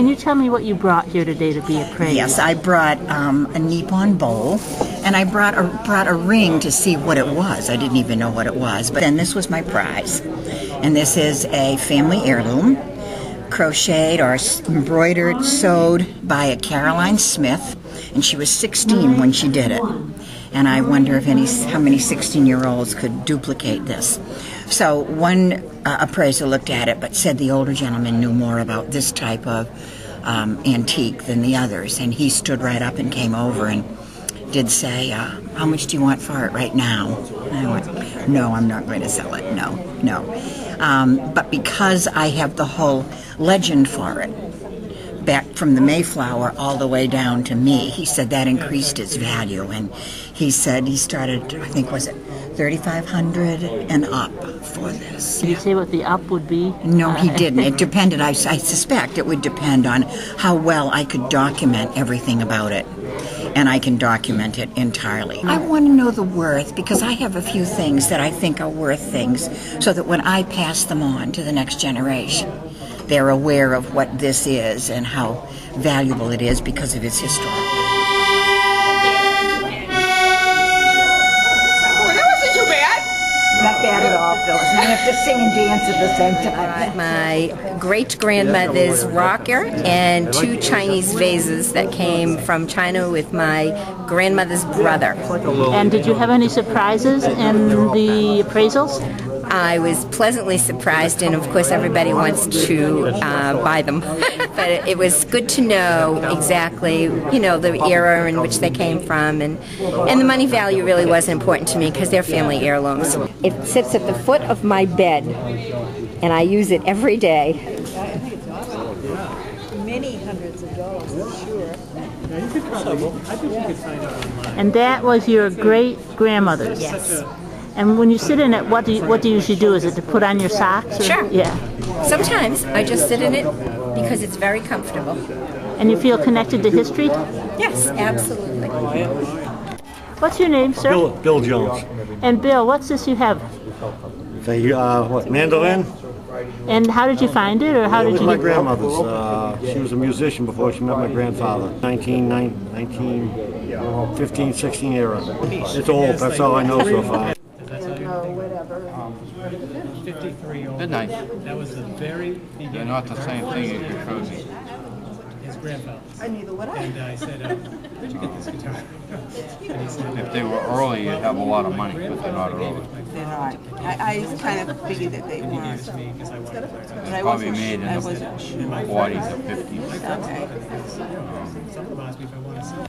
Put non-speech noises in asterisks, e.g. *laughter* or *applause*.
Can you tell me what you brought here today to be a appraised? Yes, I brought um, a Nippon bowl, and I brought a brought a ring to see what it was. I didn't even know what it was, but then this was my prize, and this is a family heirloom, crocheted or embroidered, sewed by a Caroline Smith, and she was 16 when she did it. And I wonder if any how many 16-year-olds could duplicate this. So one uh, appraiser looked at it, but said the older gentleman knew more about this type of um, antique than the others, and he stood right up and came over and did say, uh, "How much do you want for it right now?" And I went, "No, I'm not going to sell it. No, no." Um, but because I have the whole legend for it, back from the Mayflower all the way down to me. He said that increased its value, and he said he started, I think, was it 3,500 and up for this. Did you say what the up would be? No, he *laughs* didn't. It depended. I, I suspect it would depend on how well I could document everything about it. And I can document it entirely. I want to know the worth because I have a few things that I think are worth things so that when I pass them on to the next generation, they're aware of what this is and how valuable it is because of its history. Phyllis. To sing and dance at the same time. My great grandmother's rocker and two Chinese vases that came from China with my grandmother's brother. And did you have any surprises in the appraisals? I was pleasantly surprised, and of course, everybody wants to uh, buy them. *laughs* but it was good to know exactly, you know, the era in which they came from, and and the money value really wasn't important to me because they're family heirlooms. It sits at the foot of my bed, and I use it every day. Many hundreds of dollars, sure. I'm sure. And that was your great grandmother's? Yes. And when you sit in it, what do you, what do you usually do? Is it to put on your socks? Or, Sure. Yeah. Sometimes I just sit in it because it's very comfortable. And you feel connected to history? Yes, absolutely. What's your name, sir? Bill, Bill Jones. And Bill, what's this you have? The uh, what mandolin? And how did you find it, or how It did was you my grandmother's. Uh, she was a musician before she met my grandfather. 19, 19, 15, 16 era. It's old. That's all I know so far. Good night. That was the very They're not the same thing as you showed. His grandfather's. And neither would I. And I said, uh, "Where'd you get this guitar?" and he said, If they were early, you'd have a lot of money, but they're not early. They're not. I, I kind of figured that they weren't. "To me, because I wanted to learn." But I Probably wasn't, made in I the wasn't sure. forties or fifties. Okay. Someone asked me if I want to sing.